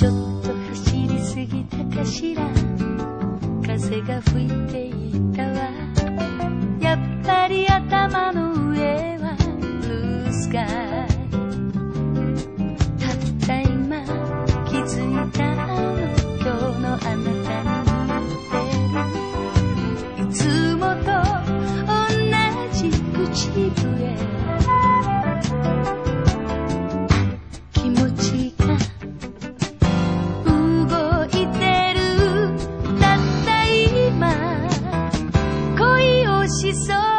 ちょっと走りすぎたかしら。風が吹いていたわ。やっぱり頭の上はブルースカイたった今気づいたの今日のあなたに。似てるいつもと同じ口笛。she's so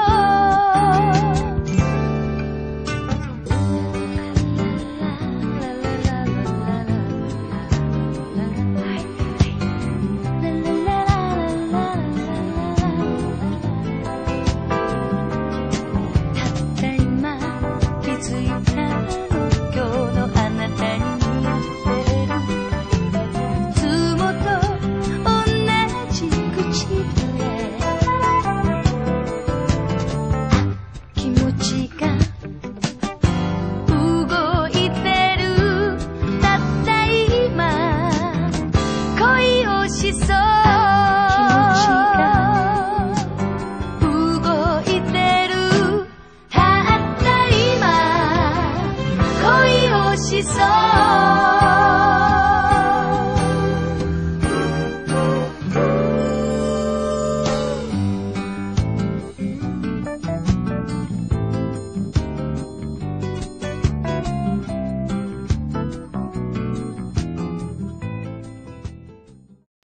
う。ごいてる。たったい今。恋をしそう。